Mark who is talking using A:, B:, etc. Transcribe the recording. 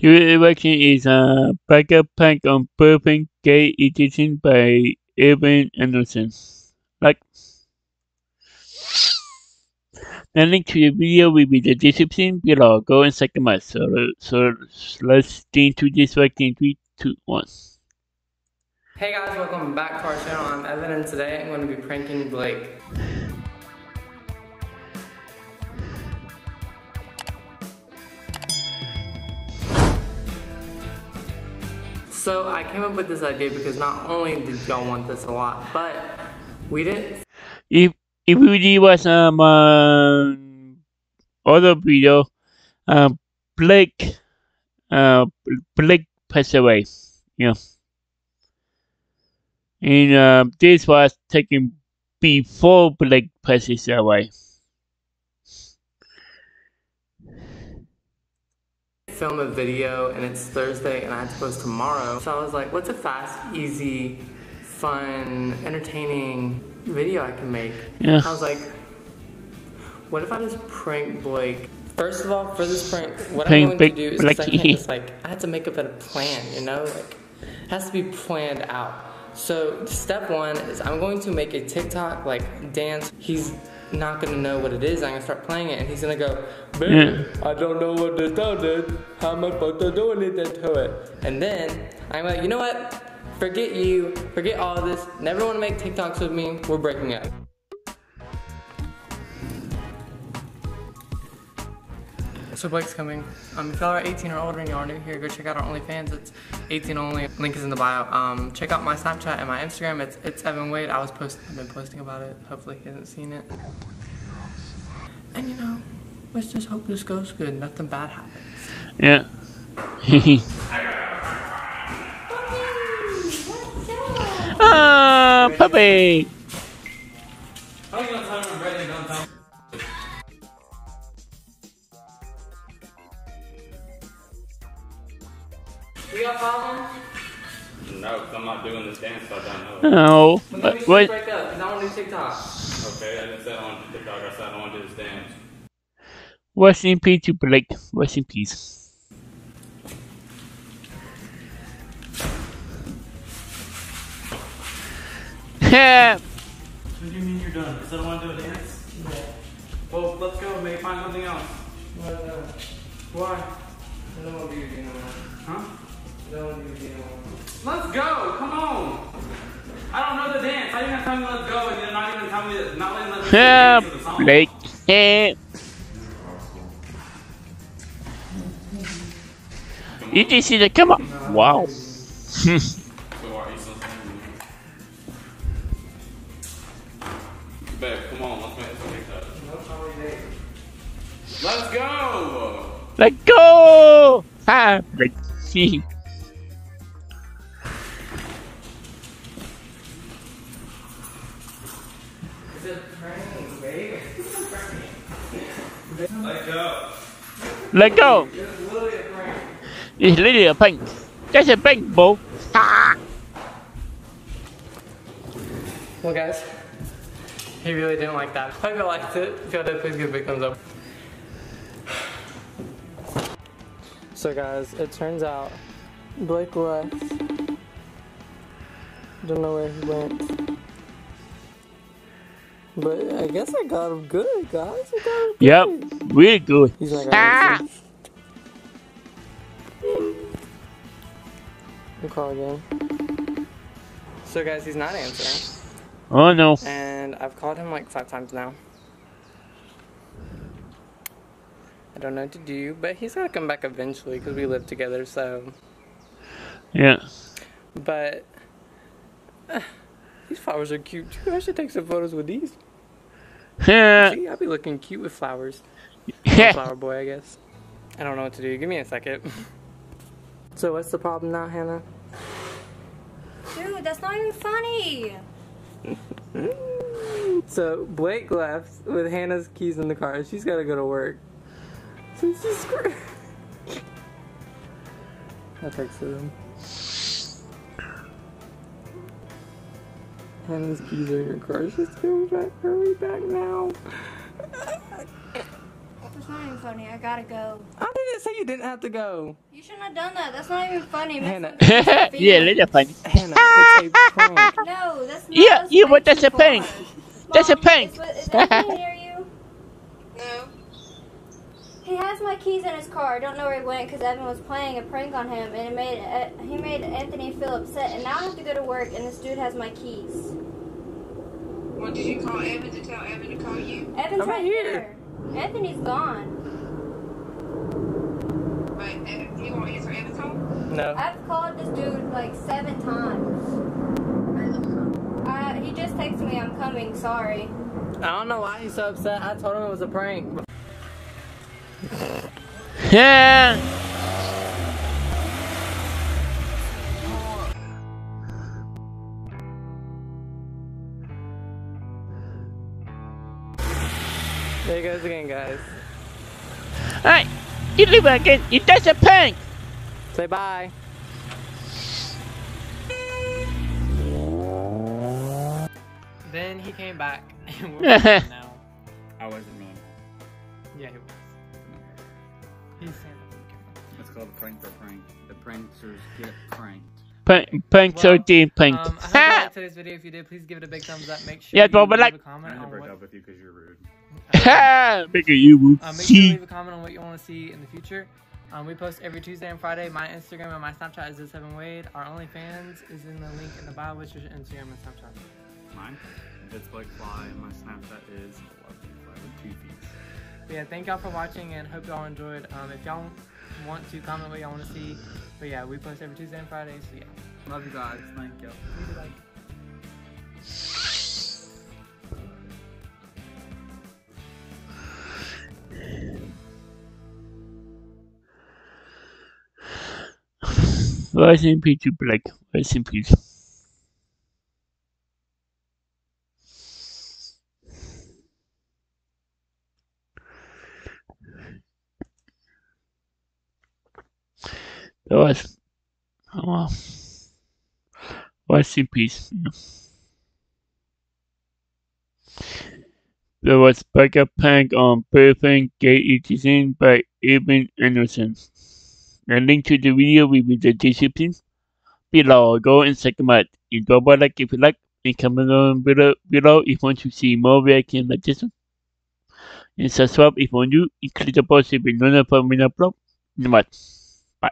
A: Your erection is a backup pack on Perfect Gay Edition by Evan Anderson. Like. The link to the video will be the description below. Go and check them out. So, so let's get into this vaccine. Three, two, one.
B: Hey guys, welcome back to our channel. I'm Evan and today I'm going to be pranking Blake. So I came up with this idea because not only did y'all want this a lot, but we didn't.
A: If if you was um uh, other video, uh, Blake, uh, Blake passed away. Yeah. And uh, this was taken before Blake passes away.
B: Film a video and it's Thursday and I had to post tomorrow. So I was like, what's a fast, easy, fun, entertaining video I can make?
A: Yeah.
B: I was like, what if I just prank Blake? First of all, for this prank, what
A: Prank
B: I'm going to do is 'cause I can't just like, I had to make up a plan, you know? Like, it has to be planned out. So step one is I'm going to make a TikTok like dance. He's not gonna know what it is. I'm gonna start playing it and he's gonna go,
A: Yeah.
B: I don't know what to do this. How am I supposed to do anything to it? And then I'm like, you know what? Forget you, forget all of this. Never wanna make TikToks with me. We're breaking up. So Blake's coming. Um, if y'all are 18 or older and y'all are new here, go check out our OnlyFans. It's 18 only. Link is in the bio. Um, check out my Snapchat and my Instagram. It's it's Evan Wade. I was post I've been posting about it. Hopefully he hasn't seen it. And you know, let's just hope this goes good. Nothing bad happens.
A: Yeah. ah, puppy.
B: We got problem?
C: No, because I'm not doing this dance, so I don't know.
A: No.
B: Then
A: But
B: we should
A: wait.
B: break up because I want to do TikTok.
C: Okay, I didn't say I want to do TikTok, I said I don't want to do this dance.
A: Rest in peace to Blake. Rest in peace. Yeah.
C: What do you mean you're done? Because I don't want to do a dance? Well, let's go, maybe find something else.
B: Why? I don't want to do it anymore.
C: Huh?
B: I don't want to do it anymore.
C: Let's go, come on! I don't know the dance. How you gonna tell me let's go and you're not even telling me, not letting me
A: Yeah,
C: dance the song?
A: Blake. Yeah. You just see the come on. Wow.
C: So are you still saying? Babe, come on, let's make this TikTok.
B: Nope, not really.
C: Let's go!
A: Let go. Ah, Blake.
B: It's
C: Let go.
A: Let go.
B: It's literally a prank.
A: It's a. That's a prank, bro. Ah.
B: Well, guys, he really didn't like that. Hope you liked it. If y'all did, please give a big thumbs up. So, guys, it turns out Blake left. Don't know where he went. But I guess I got him good, guys. I got him good.
A: Yep. Really good.
B: He's like,
A: Ah.
B: gonna answer. We'll call again. So, guys, he's not answering.
A: Oh no.
B: And I've called him like five times now. I don't know what to do, but he's gonna come back eventually because we live together, so.
A: Yeah.
B: But. uh, these flowers are cute too. I should take some photos with these.
A: Yeah.
B: See, I'll be looking cute with flowers.
A: Yeah.
B: flower boy, I guess. I don't know what to do. Give me a second. So, what's the problem now, Hannah?
D: Dude, that's not even funny.
B: So, Blake left with Hannah's keys in the car. She's gotta go to work. So, she's screwed. I texted him. Hannah's keys are in your car. She's going back. Hurry back now.
D: That's not even funny. I gotta go.
B: I didn't say you didn't have to go.
D: You shouldn't have done that. That's not even funny. It makes
B: Hannah.
A: yeah,
D: feelings.
A: that's funny.
B: Hannah, it's a prank.
D: No, that's not.
A: Yeah,
D: that's
A: yeah, but that's a prank.
D: far.
A: That's a
D: Mom,
A: prank.
D: Is, is Anthony near you? No. He has my keys in his car. I don't know where he went because Evan was playing a prank on him, and it made uh, he made Anthony feel upset. And now I have to go to work, and this dude has my keys.
E: Well, did you call Evan to tell Evan to call you?
D: Evan's
B: I'm
D: right
B: here.
D: here. Anthony's gone.
E: But Evan, you won't answer Evan's phone?
B: No.
D: I've called this dude like seven times. Uh, he just texted me, "I'm coming." Sorry.
B: I don't know why he's so upset. I told him it was a prank.
A: Yeah.
B: There he goes again, guys.
A: Alright, you leave again. You touch a pink.
B: Say bye. Then he came back, and we're now.
C: I wasn't mean.
B: Yeah, he was.
C: It's called a prank for prank. The pranksters get pranked.
A: Prank, prank so
B: Well,
A: deep pranked.
B: Um, I hope you liked today's video. If you did, please give it a big thumbs up. Make sure
A: Yeah,
B: you
A: but
B: leave
A: like-
B: a
C: I'm gonna break
B: what.
C: up with you because you're rude.
A: Ha! Bigger you will
B: Uh, make sure to
A: see.
B: leave a comment on what you want to see in the future. Um, we post every Tuesday and Friday. My Instagram and my Snapchat is the Seven Wade. Our OnlyFans is in the link in the bio, which is Instagram and Snapchat.
C: Mine? It's Blake Fly. and My Snapchat is Love Fly with two V's.
B: But yeah, thank y'all for watching and hope y'all enjoyed. Um, if y'all want to comment what y'all want to see, but yeah, we post every Tuesday and Friday. So yeah.
C: Love you guys. Thank you.
B: Leave a like.
A: Rest in peace to Black. Rest in peace. That was. Oh, oh rest in peace. Yeah. There was backup prank on Perfect Gay Edition by Evan Anderson. The link to the video will be in the description below. Go and check them out. You go by like if you like, and comment down below, below if you want to see more reaction like this one. And subscribe if you want to, and click the bell so you will be notified when I upload. Bye. Bye.